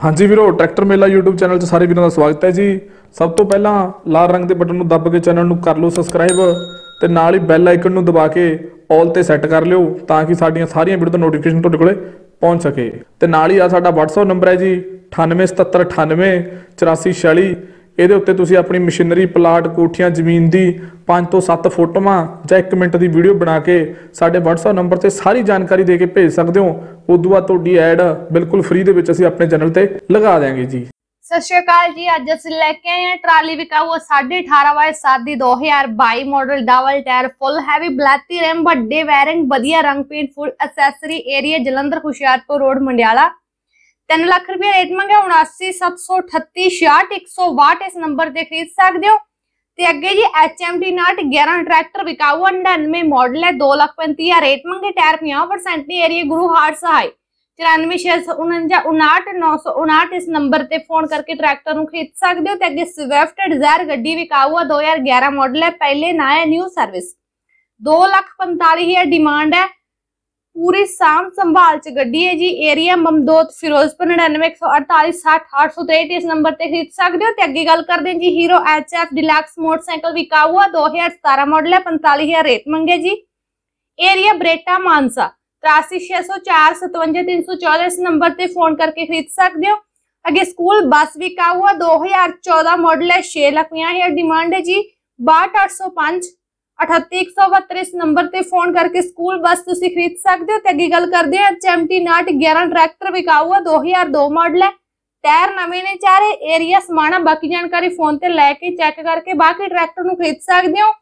ਹਾਂਜੀ ਵੀਰੋ, ਟਰੈਕਟਰ ਮੇਲਾ YouTube ਚੈਨਲ 'ਚ ਸਾਰੇ ਵੀਰਾਂ ਦਾ ਸਵਾਗਤ ਹੈ ਜੀ। ਸਭ ਤੋਂ ਪਹਿਲਾਂ ਲਾਲ ਰੰਗ ਦੇ ਬਟਨ ਨੂੰ ਦੱਬ ਕੇ ਚੈਨਲ ਨੂੰ ਕਰ ਲਓ ਸਬਸਕ੍ਰਾਈਬ ਤੇ ਨਾਲ ਹੀ ਬੈਲ ਆਈਕਨ ਨੂੰ ਦਬਾ ਕੇ ਆਲ ਤੇ ਸੈੱਟ ਕਰ ਲਿਓ ਤਾਂ ਕਿ ਸਾਡੀਆਂ ਸਾਰੀਆਂ ਵੀਡੀਓ ਦਾ ਨੋਟੀਫਿਕੇਸ਼ਨ ਤੁਹਾਡੇ ਕੋਲੇ ਪਹੁੰਚ ਸਕੇ। ਤੇ ਨਾਲ ਹੀ ਆ ਸਾਡਾ WhatsApp ਨੰਬਰ ਹੈ ਜੀ 987798 8446 ਇਹਦੇ ਉੱਤੇ ਤੁਸੀਂ ਆਪਣੀ ਮਸ਼ੀਨਰੀ, ਪਲਾਟ, ਕੋਠੀਆਂ, ਜ਼ਮੀਨ ਦੀ 5 ਤੋਂ 7 ਫੋਟੋਆਂ ਜਾਂ 1 ਮਿੰਟ ਦੀ ਵੀਡੀਓ ਬਣਾ ਕੇ ਸਾਡੇ WhatsApp ਨੰਬਰ ਤੇ ਸਾਰੀ ਜਾਣਕਾਰੀ ਦੇ ਕੇ ਭੇਜ ਸਕਦੇ ਹੋ। ਉਦੋਂ ਬਾਅਦ ਤੁਹਾਡੀ ਐਡ ਬਿਲਕੁਲ ਫ੍ਰੀ ਦੇ ਵਿੱਚ ਅਸੀਂ ਆਪਣੇ ਚੈਨਲ ਤੇ ਲਗਾ ਦਿਆਂਗੇ ਜੀ। ਸਤਿ ਸ਼੍ਰੀ ਅਕਾਲ ਜੀ। ਅੱਜ ਅਸੀਂ ਲੈ ਕੇ ਆਏ ਹਾਂ ਟਰਾਲੀ ਵਿਕਾਊ 18.5 ਬਾਈ 7 ਦੀ 2022 model double tyre full heavy ਬਲੈਤੀ ram ਵੱਡੇ ਵੈਰਿੰਗ ਵਧੀਆ ਰੰਗ paint full accessory area Jalandhar, Hoshiarpur road Mandiala. 3 lakh ਰੁਪਏ ਰੇਟ ਮੰਗਿਆ 79738 100 ਵਾਟ ਇਸ ਨੰਬਰ ਤੇ ਖਰੀਦ ਸਕਦੇ ਹੋ। ਤੇ ਅੱਗੇ ਜੀ HMT ਨਾਟ 11 ਟਰੈਕਟਰ ਵਿਕਾਊ 99 ਮਾਡਲ ਹੈ 2 ਲੱਖ 35 ਰੇਟ ਮੰਗੇ, ਟਾਇਰ 50% ਦੀ ਏਰੀਆ ਗੁਰੂ ਹਾਰ ਸਹਾਈ। 9469599959 ਇਸ ਨੰਬਰ ਤੇ ਫੋਨ ਕਰਕੇ ਟਰੈਕਟਰ ਨੂੰ ਖਰੀਦ ਸਕਦੇ ਹੋ। ਤੇ ਅੱਗੇ ਸਵਿਫਟ ਡਿਜ਼ਾਇਰ ਗੱਡੀ ਵਿਕਾਊ ਆ 2011 ਮਾਡਲ ਹੈ ਪਹਿਲੇ ਨਾ ਹੈ ਨਿਊ ਸਰਵਿਸ 245000 ਡਿਮਾਂਡ ਹੈ ਪੂਰੀ ਸਾਮ ਸੰਭਾਲ ਚ ਗੱਡੀ ਹੈ ਜੀ ਏਰੀਆ ਮਮਦੋਤ ਫਿਰੋਜ਼ਪੁਰ 9914860863 ਇਸ ਨੰਬਰ ਤੇ ਖਰੀਦ ਸਕਦੇ ਹੋ ਤੇ ਅੱਗੇ ਗੱਲ ਕਰਦੇ ਹਾਂ ਜੀ ਹੀਰੋ ਐਚਐਫ ਡਿਲੈਕਸ ਮੋਟਰਸਾਈਕਲ ਵਿਕਾਊ ਆ 2017 ਮਾਡਲ ਹੈ 45000 ਰੇਟ ਮੰਗੇ ਜੀ ਏਰੀਆ ਬਰੇਟਾ ਮਾਨਸਾ 8360457314 ਇਸ ਨੰਬਰ ਤੇ ਫੋਨ ਕਰਕੇ ਖਰੀਦ ਸਕਦੇ ਹੋ ਅੱਗੇ ਸਕੂਲ ਬੱਸ ਵਿਕਾਊ ਆ 2014 ਮਾਡਲ ਹੈ 6 ਲੱਖ 50000 ਡਿਮਾਂਡ ਹੈ ਜੀ 62805 38172 ਇਸ ਨੰਬਰ ਤੇ ਫੋਨ ਕਰਕੇ ਸਕੂਲ ਬੱਸ ਤੁਸੀਂ ਖਰੀਦ ਸਕਦੇ ਹੋ ਤੇ ਅੱਗੇ ਗੱਲ ਕਰਦੇ ਹਾਂ ਚੈਮਟੀ ਨਾਟ 11 ਟਰੈਕਟਰ ਵਿਕਾਊ ਆ 2002 ਮਾਡਲ ਹੈ। ਟਾਇਰ ਨਵੇਂ ਨੇ ਚਾਰੇ, ਏਰੀਆ ਸਮਾਣਾ, ਬਾਕੀ ਜਾਣਕਾਰੀ ਫੋਨ ਤੇ ਲੈ ਕੇ ਚੈੱਕ ਕਰਕੇ ਬਾਕੀ ਟਰੈਕਟਰ ਨੂੰ ਖਰੀਦ ਸਕਦੇ ਹੋ।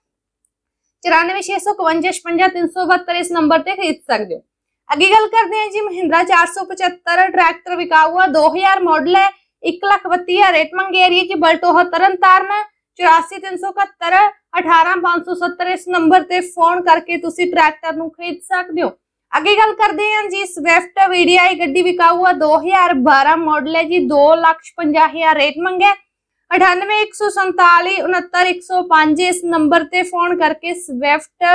9465555372 ਇਸ ਨੰਬਰ ਤੇ ਖਰੀਦ ਸਕਦੇ ਹੋ। ਅੱਗੇ ਗੱਲ ਕਰਦੇ ਹਾਂ ਜੀ, ਮਹਿੰਦਰਾ 475 ਟਰੈਕਟਰ ਵਿਕਾਊ ਆ 2000 ਮਾਡਲ ਹੈ। 132000 ਰੇਟ ਮੰਗੇ ਏਰੀਆ ਚ ਬਲਟੋਹ ਤਰਨਤਾਰਨ। 84371 18570 ਇਸ ਨੰਬਰ ਤੇ ਫੋਨ ਕਰਕੇ ਤੁਸੀਂ ਟਰੈਕਟਰ ਨੂੰ ਖਰੀਦ ਸਕਦੇ ਹੋ। ਅੱਗੇ ਗੱਲ ਕਰਦੇ ਹਾਂ ਜੀ ਸਵਿਫਟ ਵੀਡੀਆਈ ਗੱਡੀ ਵਿਕਾਊ ਆ 2012 ਮਾਡਲ ਹੈ ਜੀ 250000 ਰੇਟ ਮੰਗੇ 9814769105 ਇਸ ਨੰਬਰ ਤੇ ਫੋਨ ਕਰਕੇ ਸਵਿਫਟ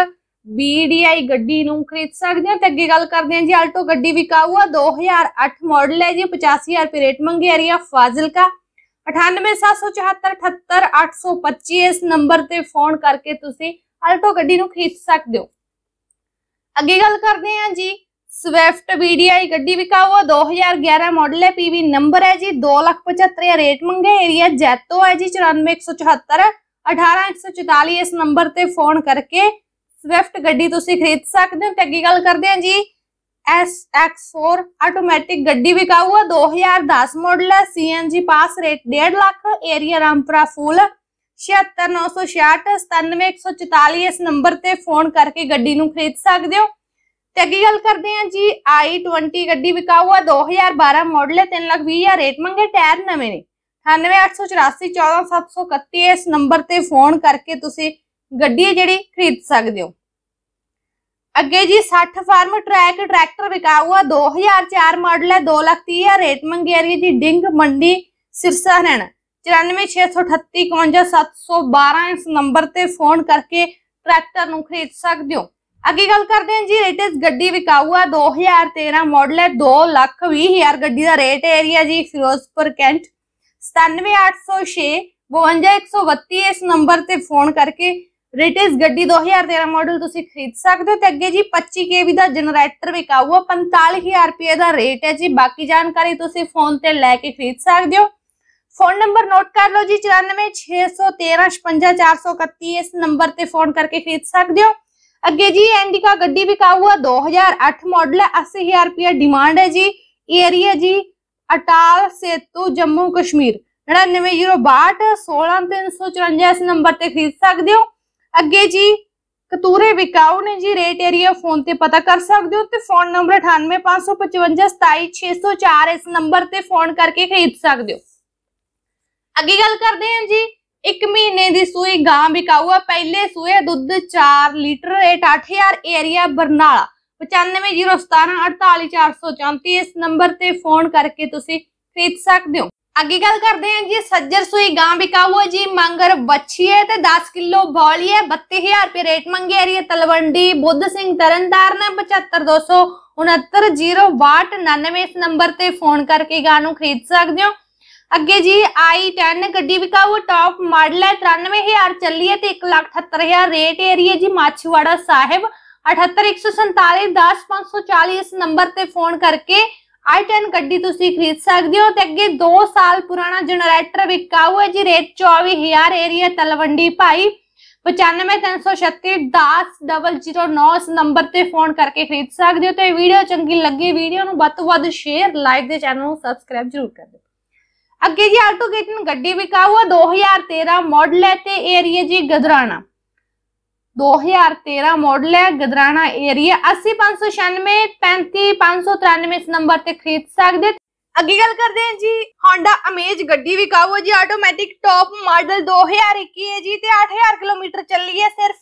BDI ਗੱਡੀ ਨੂੰ ਖਰੀਦ ਸਕਦੇ ਹੋ। ਤੇ ਅੱਗੇ ਗੱਲ ਕਰਦੇ ਹਾਂ ਜੀ ਆਲਟੋ ਗੱਡੀ ਵਿਕਾਊ ਆ 2008 ਮਾਡਲ ਹੈ ਜੀ 85000 ਰੁਪਏ ਰੇਟ ਮੰਗਿਆ। ਰਹੀ ਆ ਫਾਜ਼ਿਲਕਾ। 9877878825 ਇਸ ਨੰਬਰ ਤੇ ਫੋਨ ਕਰਕੇ ਤੁਸੀਂ ਆਲਟੋ ਗੱਡੀ ਨੂੰ ਖਰੀਦ ਸਕਦੇ ਹੋ। ਅੱਗੇ ਗੱਲ ਕਰਦੇ ਹਾਂ ਜੀ ਸਵਿਫਟ VDI ਗੱਡੀ ਵਿਕਾਊ ਆ 2011 ਮਾਡਲ ਹੈ PV ਨੰਬਰ ਹੈ ਜੀ 275000 ਰੇਟ ਮੰਗੇ ਏਰੀਆ ਜੈਤੋ ਹੈ ਜੀ 94174 18144 ਇਸ ਨੰਬਰ ਤੇ ਫੋਨ ਕਰਕੇ ਸਵਿਫਟ ਗੱਡੀ ਤੁਸੀਂ ਖਰੀਦ ਸਕਦੇ ਹੋ। ਤੇ ਅੱਗੇ ਗੱਲ ਕਰਦੇ ਹਾਂ ਜੀ SX4 ਆਟੋਮੈਟਿਕ ਗੱਡੀ ਵਿਕਾਊ ਆ 2010 ਮਾਡਲ ਹੈ CNG pass rate 1.5 lakh area Rampura Phul 76966 97144 ਇਸ ਨੰਬਰ ਤੇ ਫੋਨ ਕਰਕੇ ਗੱਡੀ ਨੂੰ ਖਰੀਦ ਸਕਦੇ ਹੋ। ਤੇ ਅੱਗੇ ਗੱਲ ਕਰਦੇ ਹਾਂ ਜੀ i20 ਗੱਡੀ ਵਿਕਾਊ ਆ 2012 ਮਾਡਲ ਹੈ 320000 ਰੇਟ ਮੰਗੇ, ਟਾਇਰ ਨਵੇਂ ਨੇ 9884414731 ਇਸ ਨੰਬਰ ਤੇ ਫੋਨ ਕਰਕੇ ਤੁਸੀਂ ਗੱਡੀ ਜਿਹੜੀ ਖਰੀਦ ਸਕਦੇ ਹੋ। ਅੱਗੇ ਜੀ 60 ਫਾਰਮ ਟਰੈਕ, ਟਰੈਕਟਰ ਵਿਕਾਊ 2004 ਮਾਡਲ ਹੈ 230000 ਰੇਟ ਮੰਗੇ ਰਹੀ ਜੀ ਡਿੰਗ ਮੰਡੀ ਸਿਰਸਾ ਹਰਿਆਣਾ। 9463855712 ਇਸ ਨੰਬਰ ਤੇ ਫੋਨ ਕਰਕੇ ਟਰੈਕਟਰ ਨੂੰ ਖਰੀਦ ਸਕਦੇ ਹੋ। ਅੱਗੇ ਗੱਲ ਕਰਦੇ ਹਾਂ ਜੀ ਰੇਟਸ ਗੱਡੀ ਵਿਕਾਊ ਆ 2013 ਮਾਡਲ ਹੈ 220000 ਗੱਡੀ ਦਾ ਰੇਟ ਏਰੀਆ ਜੀ ਫਿਰੋਜ਼ਪੁਰ, ਕੈਂਟ। 97806 52132 ਇਸ ਨੰਬਰ ਤੇ ਫੋਨ ਕਰਕੇ ਰੇਟਸ ਗੱਡੀ 2013 ਮਾਡਲ ਤੁਸੀਂ ਖਰੀਦ ਸਕਦੇ ਹੋ ਤੇ ਅੱਗੇ ਜੀ 25 ਕੇਵੀ ਦਾ ਜਨਰੇਟਰ ਵਿਕਾਊ ਆ 45000 ਰੁਪਏ ਦਾ ਰੇਟ ਹੈ ਜੀ। ਬਾਕੀ ਜਾਣਕਾਰੀ ਤੁਸੀਂ ਫੋਨ ਤੇ ਲੈ ਕੇ ਖਰੀਦ ਸਕਦੇ ਹੋ। ਫੋਨ ਨੰਬਰ ਨੋਟ ਕਰ ਲਓ ਜੀ 9461355431 ਇਸ ਨੰਬਰ ਤੇ ਫੋਨ ਕਰਕੇ ਖਰੀਦ ਸਕਦੇ ਹੋ। ਅੱਗੇ ਜੀ ਐਂਡਿਕਾ ਗੱਡੀ ਵਿਕਾਊ ਆ 2008 ਮਾਡਲ ਹੈ 80000 ਰੁਪਏ ਡਿਮਾਂਡ ਹੈ ਜੀ। ਏਰੀਆ ਜੀ ਅਟਾਲ, ਸੇਤੂ, ਜੰਮੂ, ਕਸ਼ਮੀਰ। 9902 16354 ਇਸ ਨੰਬਰ ਤੇ ਖਰੀਦ ਸਕਦੇ ਹੋ। ਅੱਗੇ ਜੀ, ਕਤੂਰੇ ਵਿਕਾਊ ਨੇ ਜੀ ਰੇਟ ਏਰੀਆ ਫੋਨ ਤੇ ਪਤਾ ਕਰ ਸਕਦੇ ਹੋ ਤੇ ਫੋਨ ਨੰਬਰ 9855527604 ਇਸ ਨੰਬਰ ਤੇ ਫੋਨ ਕਰਕੇ ਖਰੀਦ ਸਕਦੇ ਹੋ। ਅੱਗੇ ਗੱਲ ਕਰਦੇ ਹਾਂ ਜੀ 1 ਮਹੀਨੇ ਦੀ ਸੂਈ ਗਾਂ ਵਿਕਾਊ ਆ, ਪਹਿਲੇ ਸੂਏ ਦੁੱਧ 4 ਲੀਟਰ ਰੇਟ 8000 ਏਰੀਆ ਬਰਨਾਲਾ 9501748434 ਇਸ ਨੰਬਰ ਤੇ ਫੋਨ ਕਰਕੇ ਤੁਸੀਂ ਖਰੀਦ ਸਕਦੇ ਹੋ। ਅੱਗੇ ਗੱਲ ਕਰਦੇ ਹਾਂ ਜੀ, ਸੱਜਰ ਸੂਈ ਗਾਂ ਵਿਕਾਊ ਹੈ ਜੀ, ਮੰਗਰ ਬੱਚੀ ਹੈ ਤੇ 10 ਕਿਲੋ ਬੌਲੀ ਹੈ 32000 ਰੁਪਏ ਰੇਟ ਮੰਗੇ ਰਹੀ ਹੈ, ਤਲਵੰਡੀ, ਬੁੱਧ ਸਿੰਘ ਤਰਨਤਾਰਨ 75206999 ਇਸ ਨੰਬਰ ਤੇ ਫੋਨ ਕਰਕੇ ਗਾਂ ਨੂੰ ਖਰੀਦ ਸਕਦੇ ਹੋ। ਅੱਗੇ ਜੀ i10 ਗੱਡੀ ਵਿਕਾਊ, ਟਾਪ ਮਾਡਲ ਹੈ 93000 ਚੱਲੀ ਹੈ ਤੇ 178000 ਰੇਟ ਏਰੀਆ ਜੀ, ਮਾਛੀਵਾੜਾ ਸਾਹਿਬ 78147 10540 ਇਸ ਨੰਬਰ ਤੇ ਫੋਨ ਕਰਕੇ i10 ਗੱਡੀ ਤੁਸੀਂ ਖਰੀਦ ਸਕਦੇ ਹੋ ਤੇ ਅੱਗੇ 2 ਸਾਲ ਪੁਰਾਣਾ ਜਨਰੇਟਰ ਵਿਕਾਊ ਹੈ ਜੀ? ਰੇਟ 24000 ਏਰੀਆ ਤਲਵੰਡੀ ਭਾਈ। 9536 10009 ਇਸ ਨੰਬਰ ਤੇ ਫੋਨ ਕਰਕੇ ਖਰੀਦ ਸਕਦੇ ਹੋ ਤੇ ਵੀਡੀਓ ਚੰਗੀ ਲੱਗੀ, ਵੀਡੀਓ ਨੂੰ ਵੱਧ ਤੋਂ ਵੱਧ ਸ਼ੇਅਰ ਲਾਈਕ ਦੇ ਚੈਨਲ ਨੂੰ ਸਬਸਕ੍ਰਾਈਬ ਜ਼ਰੂਰ ਕਰ ਦਿਓ। ਅੱਗੇ ਜੀ ਆਲਟੋ ਗੇਟਨ ਗੱਡੀ ਵਿਕਾਊ ਹੈ? 2013 ਮਾਡਲ ਹੈ ਤੇ ਏਰੀਆ ਜੀ ਗਦਰਾਣਾ। 2013 ਮਾਡਲ ਹੈ, ਗਦਰਾਣਾ ਏਰੀਆ 80596 35593 ਇਸ ਨੰਬਰ ਤੇ ਖਰੀਦ ਸਕਦੇ ਅੱਗੇ ਗੱਲ ਕਰਦੇ ਹਾਂ ਜੀ, Honda Amaze ਗੱਡੀ ਵਿਕਾਊ ਹੈ ਜੀ ਆਟੋਮੈਟਿਕ ਟੌਪ ਮਾਡਲ 2021 ਹੈ ਜੀ, ਤੇ 8000 ਕਿਲੋਮੀਟਰ ਚੱਲੀ ਹੈ ਸਿਰਫ।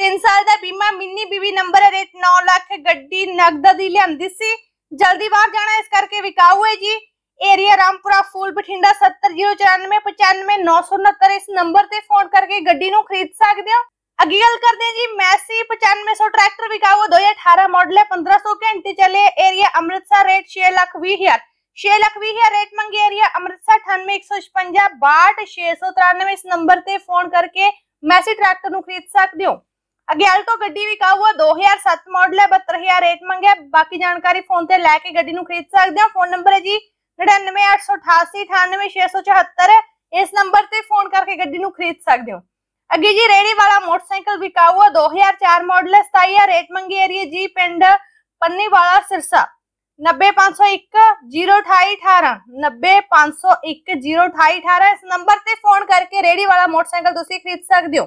3 ਸਾਲ ਦਾ ਬੀਮਾ, ਮਿੰਨੀ ਬੀਬੀ ਨੰਬਰ ਹੈ ਰੇਟ 9 ਲੱਖ ਗੱਡੀ ਨਗਦ ਦੀ ਲਿਆਂਦੀ ਸੀ। ਜਲਦੀ ਬਾਹਰ ਜਾਣਾ, ਇਸ ਕਰਕੇ ਵਿਕਾਊ ਹੈ ਜੀ। ਏਰੀਆ ਰਾਮਪੁਰਾ, ਫੂਲ ਬਠਿੰਡਾ 709495969 ਇਸ ਨੰਬਰ ਤੇ ਫੋਨ ਕਰਕੇ ਗੱਡੀ ਨੂੰ ਖਰੀਦ ਸਕਦੇ ਹੋ। ਅੱਗੇ ਗੱਲ ਕਰਦੇ ਹਾਂ ਜੀ, ਮੈਸੀ 9500 ਟਰੈਕਟਰ ਵਿਕਾਊ 2018 ਮਾਡਲ ਹੈ 1500 ਘੰਟੇ ਚੱਲੇ ਏਰੀਆ ਅੰਮ੍ਰਿਤਸਰ ਰੇਟ 6 ਲੱਖ 20 ਹਜ਼ਾਰ। 6 ਲੱਖ 20 ਹਜ਼ਾਰ ਰੇਟ ਮੰਗੇ ਏਰੀਆ ਅੰਮ੍ਰਿਤਸਰ 98156 693 ਇਸ ਨੰਬਰ ਤੇ ਫੋਨ ਕਰਕੇ ਮੈਸੀ ਟਰੈਕਟਰ ਨੂੰ ਖਰੀਦ ਸਕਦੇ ਹੋ। ਅੱਗੇ ਆਲਟੋ ਗੱਡੀ ਵਿਕਾਊ ਹੈ 2007 ਮਾਡਲ ਹੈ 72000 ਰੇਟ ਮੰਗਿਆ, ਬਾਕੀ ਜਾਣਕਾਰੀ ਫੋਨ ਤੇ ਲੈ ਕੇ ਗੱਡੀ ਨੂੰ ਖਰੀਦ ਸਕਦੇ ਹੋ। ਫੋਨ ਨੰਬਰ ਹੈ ਜੀ 99888 98674 ਇਸ ਨੰਬਰ ਤੇ ਫੋਨ ਕਰਕੇ ਗੱਡੀ ਨੂੰ ਖਰੀਦ ਸਕਦੇ ਹੋ। ਅੱਗੇ ਜੀ ਰੇੜੀ ਵਾਲਾ ਮੋਟਰਸਾਈਕਲ ਵਿਕਾਊ ਹੈ 2004 ਮਾਡਲ ਹੈ 27000 ਰੇਟ ਮੰਗੀ ਜੀ, ਪਿੰਡ ਪੰਨੀਵਾਲਾ, ਸਿਰਸਾ। 90501 02818 90501 02818 ਇਸ ਨੰਬਰ ਤੇ ਫੋਨ ਕਰਕੇ ਰੇੜੀ ਵਾਲਾ ਮੋਟਰਸਾਈਕਲ ਤੁਸੀਂ ਖਰੀਦ ਸਕਦੇ ਹੋ।